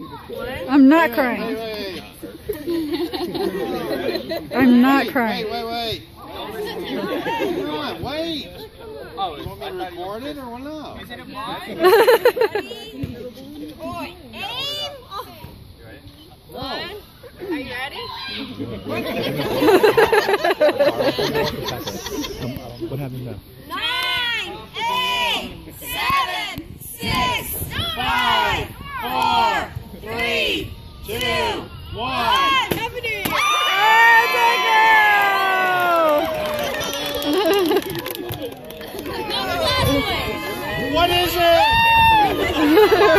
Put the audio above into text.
I'm not Wait, crying. wait, I'm not crying. wait, wait. Come on, wait. Oh, You want me to record it or no? is it a vlog? Boy, aim! One. Are you ready? What happened now? Two, one. Happy New Year! What is it?